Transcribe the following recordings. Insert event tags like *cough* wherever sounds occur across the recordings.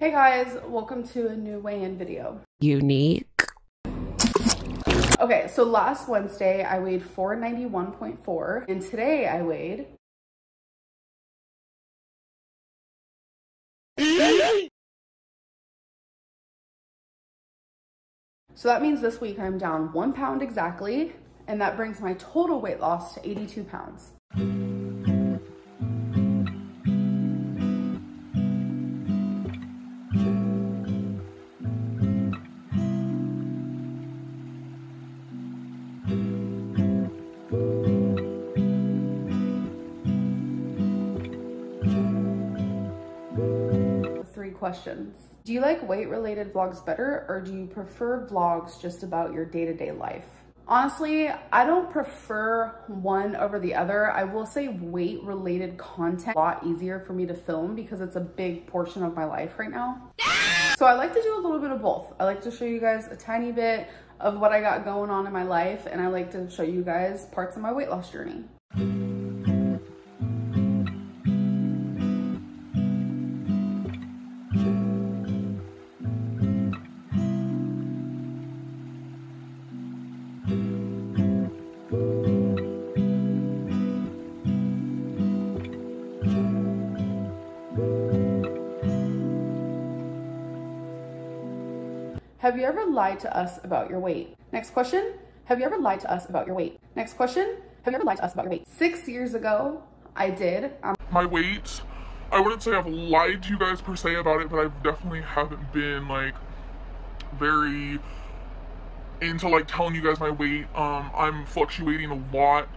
Hey guys, welcome to a new weigh-in video. Unique. Okay, so last Wednesday I weighed 491.4 and today I weighed So that means this week I'm down one pound exactly, and that brings my total weight loss to 82 pounds. Questions. Do you like weight related vlogs better or do you prefer vlogs just about your day to day life? Honestly, I don't prefer one over the other. I will say weight related content a lot easier for me to film because it's a big portion of my life right now. So I like to do a little bit of both. I like to show you guys a tiny bit of what I got going on in my life and I like to show you guys parts of my weight loss journey. Have you ever lied to us about your weight? Next question. Have you ever lied to us about your weight? Next question. Have you ever lied to us about your weight? Six years ago, I did. Um, my weight, I wouldn't say I've lied to you guys per se about it, but I definitely haven't been like very into like telling you guys my weight. Um, I'm fluctuating a lot.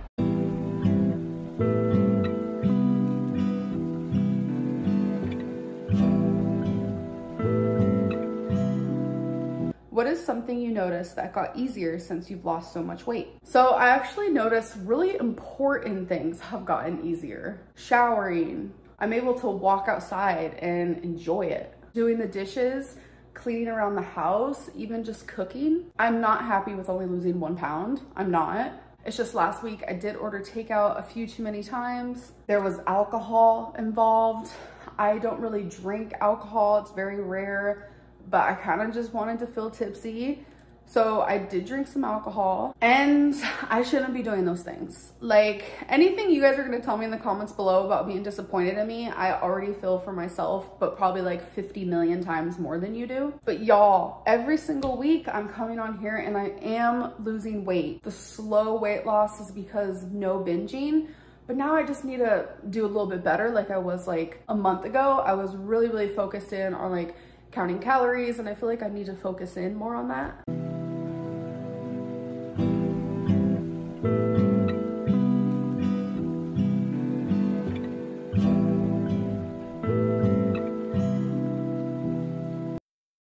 What is something you noticed that got easier since you've lost so much weight? So I actually noticed really important things have gotten easier. Showering, I'm able to walk outside and enjoy it. Doing the dishes, cleaning around the house, even just cooking. I'm not happy with only losing one pound. I'm not. It's just last week I did order takeout a few too many times. There was alcohol involved. I don't really drink alcohol. It's very rare but I kind of just wanted to feel tipsy. So I did drink some alcohol and *laughs* I shouldn't be doing those things. Like anything you guys are gonna tell me in the comments below about being disappointed in me, I already feel for myself, but probably like 50 million times more than you do. But y'all, every single week I'm coming on here and I am losing weight. The slow weight loss is because no binging, but now I just need to do a little bit better like I was like a month ago. I was really, really focused in on like counting calories and I feel like I need to focus in more on that.